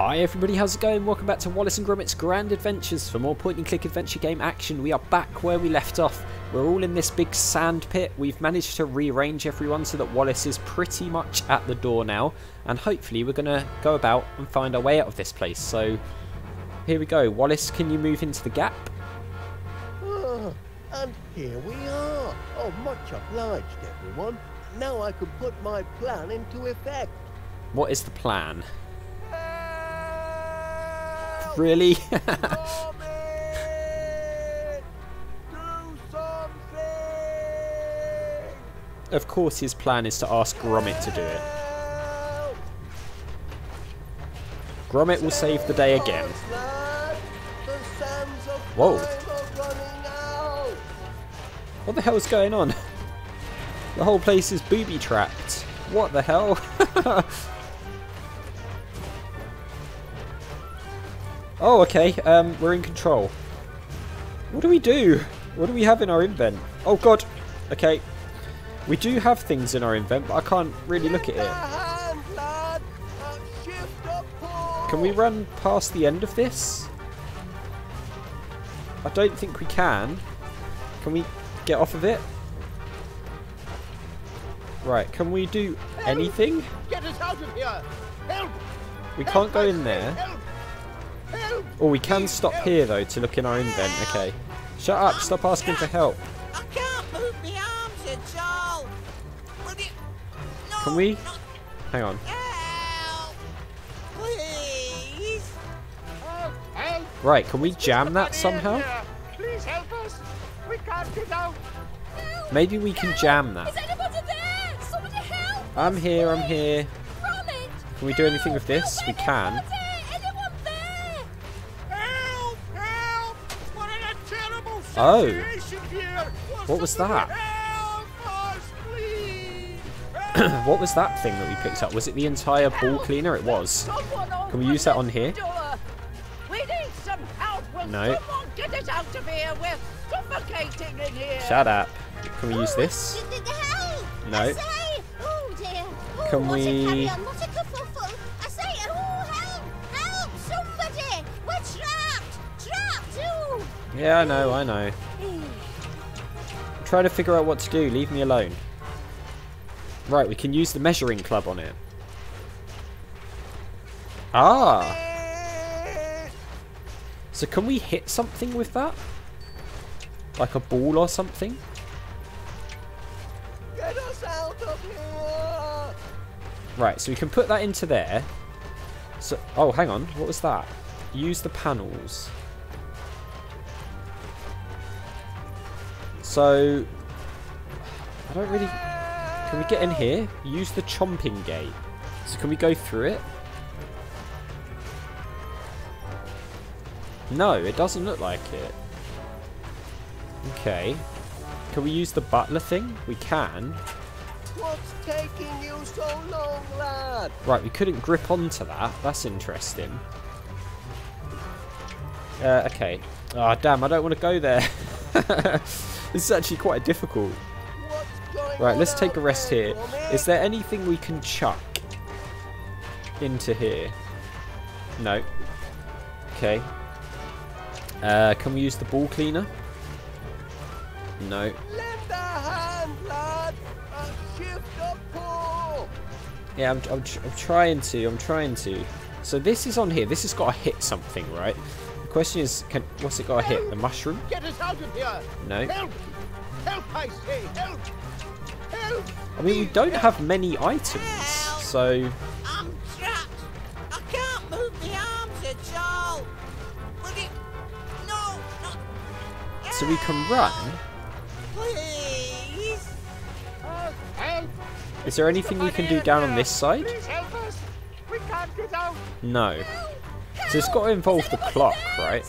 Hi everybody, how's it going? Welcome back to Wallace and Gromit's Grand Adventures. For more point and click adventure game action, we are back where we left off. We're all in this big sand pit. We've managed to rearrange everyone so that Wallace is pretty much at the door now. And hopefully we're going to go about and find our way out of this place. So here we go. Wallace, can you move into the gap? Ah, and here we are. Oh, much obliged, everyone. Now I can put my plan into effect. What is the plan? Really? Of course his plan is to ask Gromit to do it. Gromit will save the day again. Whoa. What the hell is going on? The whole place is booby trapped. What the hell? oh, okay. Um, we're in control. What do we do? What do we have in our invent? Oh god. Okay. We do have things in our invent, but I can't really look at it. hand, lad. Shift up pull. Can we run past the end of this? I don't think we can. Can we get off of it? Right, can we do anything? Get us out of here! Help! We can't go in there. Help! Help! Or we can stop here though to look in our invent. Okay. Shut up, stop asking for help. I can't move my arms at all. Will you... No, Can we? not Hang on. help. Please. Help! Help! Right, can we jam that somehow? Please help us! We can't get out! Maybe we can jam that. Is anybody there? Somebody help! I'm here, I'm here. Can we do anything with this? Help We can. anybody! Anyone there? Help! Help! We're in a terrible Oh. situation here! Will What was that? Help us, please! what was that thing that we picked up? Was it the entire ball cleaner? It was. Can we use that on here? We need some help. No. someone get us out of here? We're suffocating here. Shut up. Can we use this? D- d- help. No. I say. Dear. Can we- Yeah, I know, I know. I'm trying to figure out what to do. Leave me alone. Right, we can use the measuring club on it. Ah! So can we hit something with that? Like a ball or something? Get us out of here! Right, so we can put that into there. So, oh, hang on. What was that? Use the panels. So, I don't really... Can we get in here? Use the chomping gate. So can we go through it? No, it doesn't look like it. Okay. Can we use the butler thing? We can. What's taking you so long, lad? Right, we couldn't grip onto that. That's interesting. Uh, okay. Ah, damn, I don't want to go there. this is actually quite difficult. Right, let's take a rest here. Is there anything we can chuck into here? No. Okay. Uh, can we use the ball cleaner? No. Lend a hand, lad. Shift up. Yeah, I'm, I'm, I'm trying to. I'm trying to. So this is on here. This has got to hit something, right? The question is, can what's it got to hit? The mushroom? Get us out of here! No. Help! Help, I say! Help! Help! I mean, we don't have many items, so I'm trapped. I can't move my arms at all. Will you... No, not... so we can run. Please. Help! Help! Is there anything we can do down on this side? Help us! We can't get out! No. So it's got to involve the clock, right?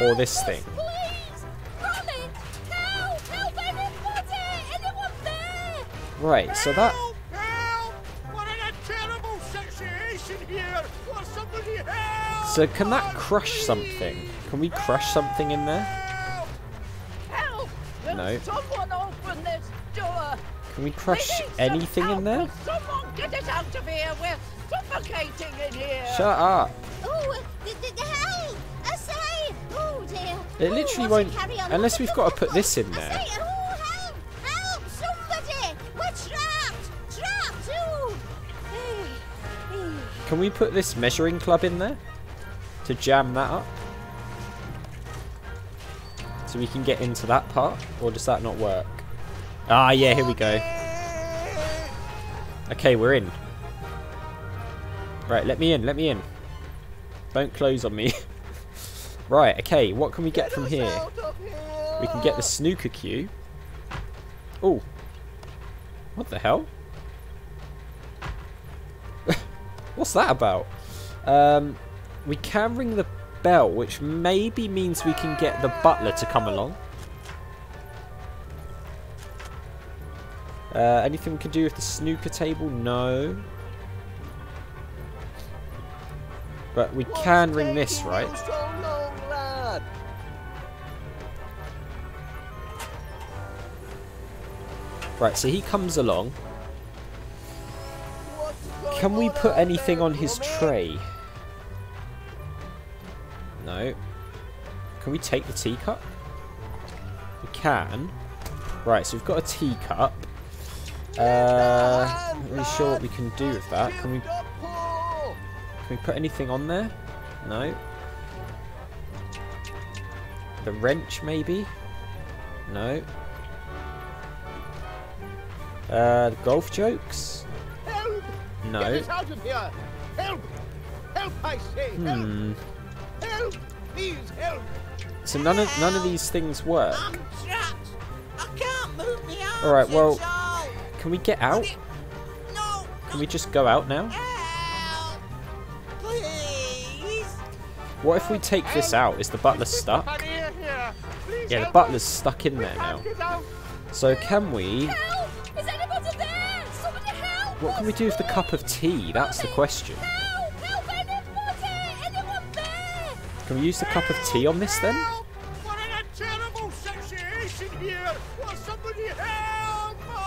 Or this thing. Please! Gromit! Help! Help anybody! Anyone there? Right. So that Help! Help! We're in a terrible situation here! Will somebody help! So can that crush something? Can we crush something in there? Help! Help! Will No. someone open this door? Can we crush anything in there? Will someone get us out of here? We're suffocating in here. Shut up. Oh help! I say! Oh dear! It literally what a won't- unless we've got to put this in there. say, oh, help! Help! Somebody! We're trapped! Trapped! Ooh! Can we put this measuring club in there? To jam that up? So we can get into that part? Or does that not work? Ah, yeah, here we go. Okay, we're in. Right, let me in, let me in. Don't close on me. right, okay, what can we get from here? here! We can get the snooker cue. Oh. What the hell? What's that about? Um, we can ring the bell, which maybe means we can get the butler to come along. Uh, anything we can do with the snooker table? No. But we can ring this, right? Right, so he comes along. Can we put anything on his tray? No. Can we take the teacup? We can. Right, so we've got a teacup. Uh, not really sure what we can do with that. Can we. Can we put anything on there? No. The wrench, maybe? No. Uh, the golf jokes? Help! Get No. us out of here! Help! Help, I say! Help! Hmm. Help! Please help! So none of none of these things work. I'm trapped. I can't move my arms. All right, well- Can we get out? No. Can we just go out now? What if we take this out? Is the butler stuck? Yeah, the butler's stuck in there now. So can we... What can we do with the cup of tea? That's the question. Can we use the cup of tea on this then?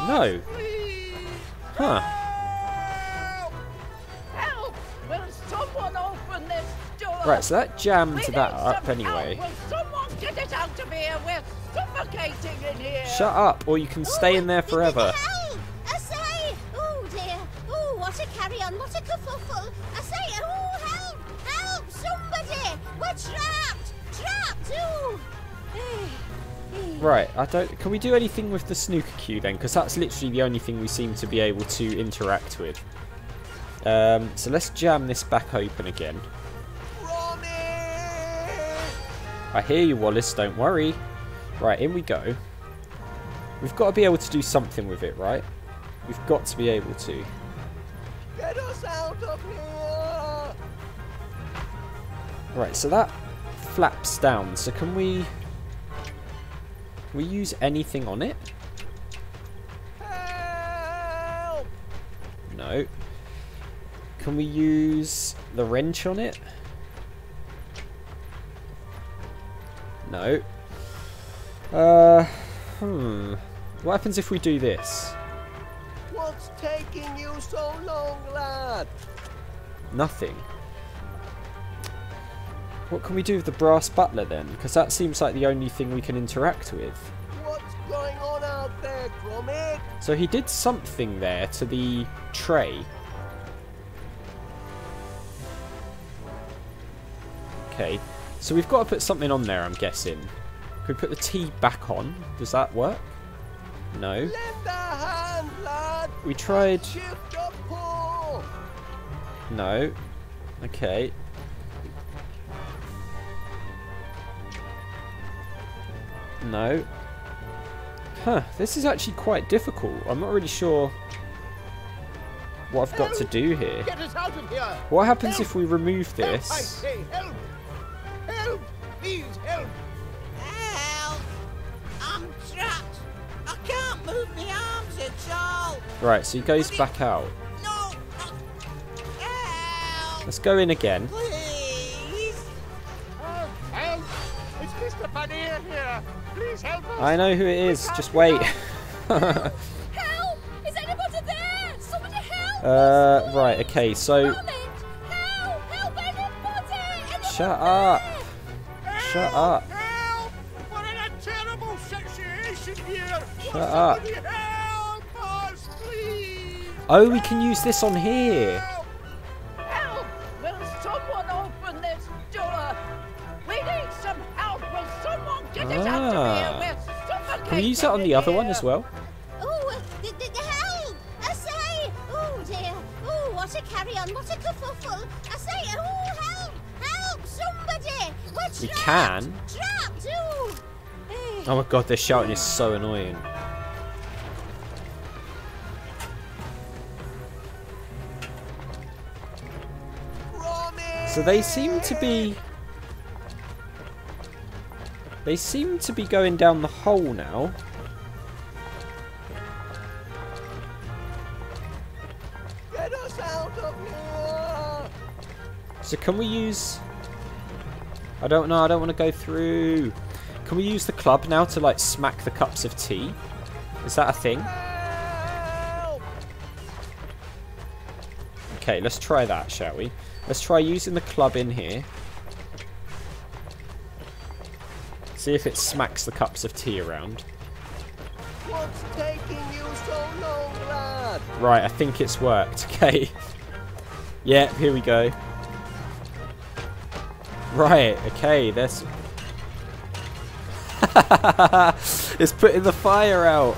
No. We're Right, so that jammed that up anyway. Help. Will someone get it out of here? We're suffocating in here. Shut up, or you can stay in there forever. Help! I say! Dear! What a carry on! What a kerfuffle! I say! Help! Help! Somebody! We're trapped! Trapped! Ooh! Right, I don't... Can we do anything with the snooker cue then? Because that's literally the only thing we seem to be able to interact with. Um, so let's jam this back open again. I hear you, Wallace. Don't worry. Right, in we go. We've got to be able to do something with it, right? We've got to be able to. Get us out of here! Right, so that flaps down. So can we... Can we use anything on it? Help! No. Can we use the wrench on it? No. Uh, hmm. What happens if we do this? What's taking you so long, lad? Nothing. What can we do with the brass butler then? Because that seems like the only thing we can interact with. What's going on out there, Gromit? So he did something there to the tray. Okay, so we've got to put something on there, I'm guessing. Could we put the tea back on? Does that work? No. Hand, lad! We tried... Shift up, pull! No. Okay. No. Huh, this is actually quite difficult. I'm not really sure what I've got to do here. Get us out of here! What happens Help! if we remove Help, I this? say! Help! Help! Please help! Help. I'm trapped. I can't move my arms at all. Right, so he goes back out. No. Help. Let's go in again. Please. Help! Help! It's Mr. Paneer here! Please help us! I know who it is, can't just wait. out. Help! Is anybody there? Somebody help! uh, right, okay, so Help! Help! Anybody! Anyone Shut up. Shut up. Help! We're in a terrible situation here! Shut Will up. help us, please! Oh, we can use this on here. Help! Help! Will someone open this door? We need some help. Will someone get us out of here? Ah. We're suffocating. Can we use that on the in other one as well? Oh, the, the, the help! I say! Oh dear! Oh, what a carry-on! What a kerfuffle! I say! Oh, help! Help! Somebody! We're trapped! We can. Trapped! Ooh! Oh my god, this shouting is so annoying. So they seem to be... They seem to be going down the hole now. Get us out of here! So can we use... I don't know, I don't want to go through. Can we use the club now to like smack the cups of tea? Is that a thing? Okay, let's try that, shall we? Let's try using the club in here. See if it smacks the cups of tea around. What's taking you so long, lad? Right, I think it's worked. Okay. Yep, here we go. Right, okay, there's... it's putting the fire out.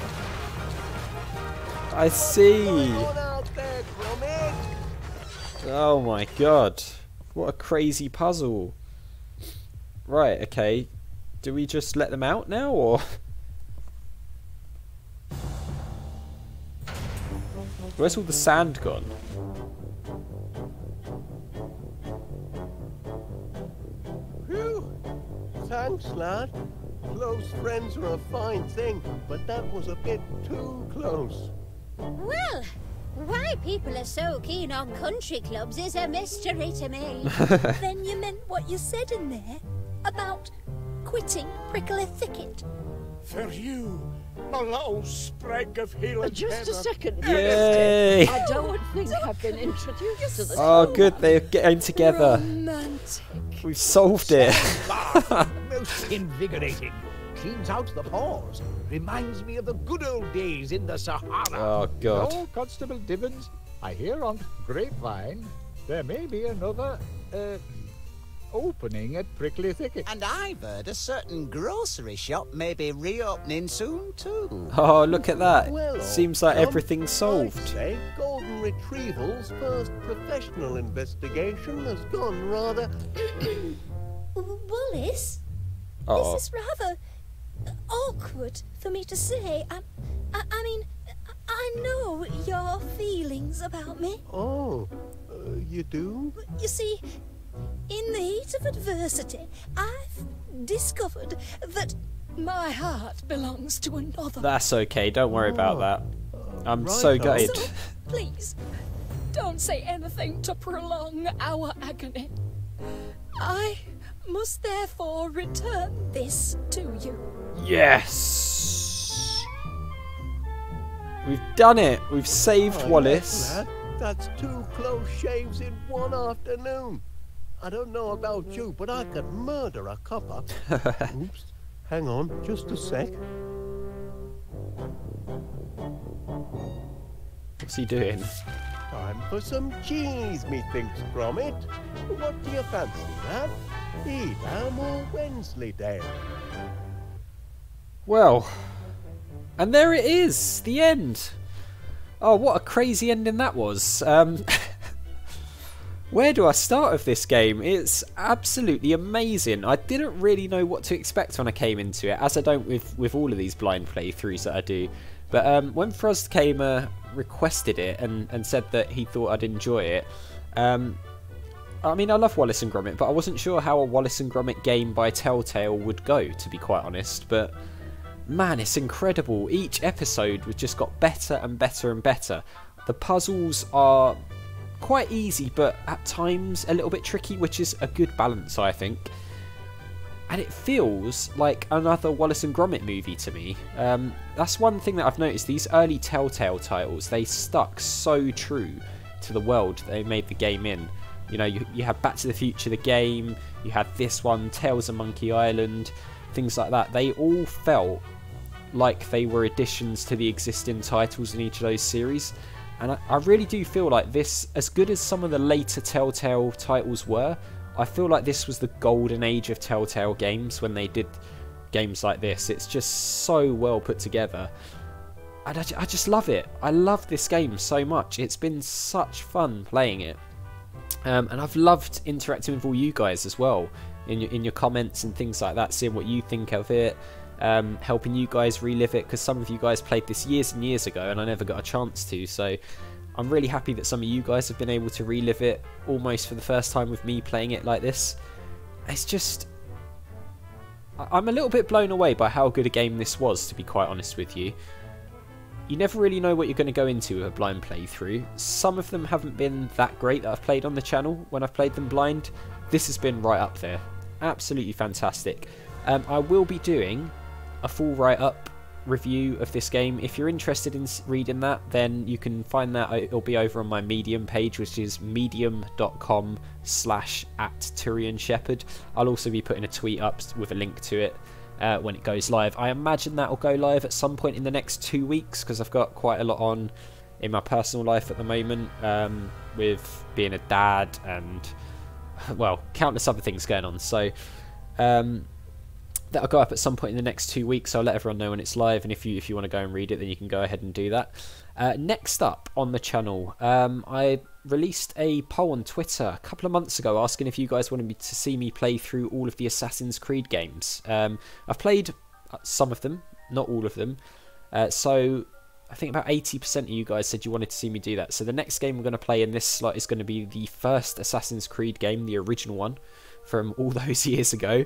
I see. Oh my god. What a crazy puzzle. Right, okay. Do we just let them out now, or...? Where's all the sand gone? Thanks, lad. Close friends are a fine thing, but that was a bit too close. Well, why people are so keen on country clubs is a mystery to me. Then you meant what you said in there about quitting Prickly Thicket. For you, my little sprig of Highland Uh, Just a second. Yay! I don't think I've been introduced to the Oh, good, they're getting together. Romantic. We've solved it. Most invigorating. Cleans out the pores. Reminds me of the good old days in the Sahara. Oh, God. Oh, Constable Dibbins, I hear on Grapevine there may be another uh, opening at Prickly Thicket. And I've heard a certain grocery shop may be reopening soon too. Oh, look at that. Well, Seems like Tom, everything's I'd solved. say Golden Retrieval's first professional investigation has gone rather. Wallace, Oh, this is rather awkward for me to say. I, I, I mean, I know your feelings about me. Oh, uh, you do? You see, in the heat of adversity, I've discovered that my heart belongs to another. that's okay. Don't worry about Oh. that. I'm Right so on. gutted. So, please, don't say anything to prolong our agony. I must therefore return this to you. Yes! We've done it! We've saved Oh, Wallace. yes. That's two close shaves in one afternoon. I don't know about you, but I could murder a copper. Oops. Hang on, just a sec. What's he doing? Time for some cheese, methinks, Gromit. What do you fancy, lad? Wensleydale? Well, and there it is, the end. Oh, what a crazy ending that was. Um, where do I start with this game? It's absolutely amazing. I didn't really know what to expect when I came into it, as I don't with, with all of these blind playthroughs that I do. But um, when Frost came uh, requested it and, and said that he thought I'd enjoy it, um, I mean, I love Wallace and Gromit, but I wasn't sure how a Wallace and Gromit game by Telltale would go, to be quite honest. But man, it's incredible. Each episode was just got better and better and better. The puzzles are quite easy, but at times a little bit tricky, which is a good balance, I think. And it feels like another Wallace and Gromit movie to me. Um, that's one thing that I've noticed. These early Telltale titles, they stuck so true to the world they made the game in. You know, you, you had Back to the Future, the game, you had this one, Tales of Monkey Island, things like that. They all felt like they were additions to the existing titles in each of those series. And I, I really do feel like this, as good as some of the later Telltale titles were, I feel like this was the golden age of Telltale games when they did games like this. It's just so well put together. And I, I just love it. I love this game so much. It's been such fun playing it. Um, and I've loved interacting with all you guys as well in your, in your comments and things like that, seeing what you think of it, um, helping you guys relive it because some of you guys played this years and years ago and I never got a chance to. So I'm really happy that some of you guys have been able to relive it almost for the first time with me playing it like this. It's just. I'm a little bit blown away by how good a game this was, to be quite honest with you. You never really know what you're going to go into with a blind playthrough. Some of them haven't been that great that I've played on the channel when I've played them blind. This has been right up there. Absolutely fantastic. Um, I will be doing a full write-up review of this game. If you're interested in reading that, then you can find that. It'll be over on my Medium page, which is medium.com slash at Shepherd. I'll also be putting a tweet up with a link to it uh, when it goes live. I imagine that will go live at some point in the next two weeks because I've got quite a lot on in my personal life at the moment um, with being a dad and, well, countless other things going on. So, um, that'll go up at some point in the next two weeks. So I'll let everyone know when it's live, and if you if you want to go and read it, then you can go ahead and do that. Uh, next up on the channel, um, I released a poll on Twitter a couple of months ago asking if you guys wanted me to see me play through all of the Assassin's Creed games. Um, I've played uh, some of them, not all of them. Uh, so I think about 80% of you guys said you wanted to see me do that. So the next game we're going to play in this slot is going to be the first Assassin's Creed game, the original one from all those years ago.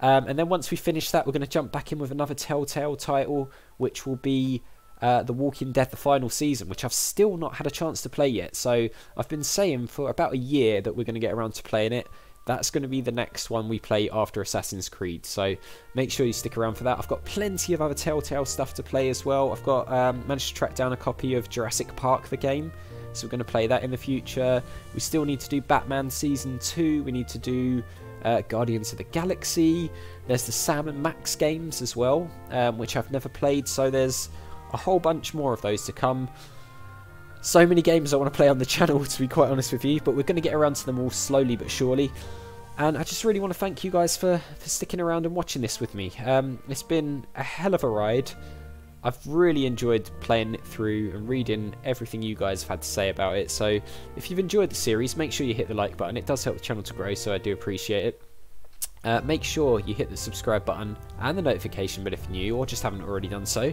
Um, and then once we finish that, we're going to jump back in with another Telltale title, which will be uh, The Walking Dead, the final season, which I've still not had a chance to play yet. So I've been saying for about a year that we're going to get around to playing it. That's going to be the next one we play after Assassin's Creed. So make sure you stick around for that. I've got plenty of other Telltale stuff to play as well. I've got um, managed to track down a copy of Jurassic Park, the game. So we're going to play that in the future. We still need to do Batman Season 2. We need to do uh, Guardians of the Galaxy. There's the Sam and Max games as well, um, which I've never played. So there's a whole bunch more of those to come. So many games I want to play on the channel, to be quite honest with you, but we're going to get around to them all slowly but surely. And I just really want to thank you guys for, for sticking around and watching this with me. Um, it's been a hell of a ride. I've really enjoyed playing it through and reading everything you guys have had to say about it. So if you've enjoyed the series, make sure you hit the like button. It does help the channel to grow, so I do appreciate it. Uh, make sure you hit the subscribe button and the notification bell if you're new or just haven't already done so.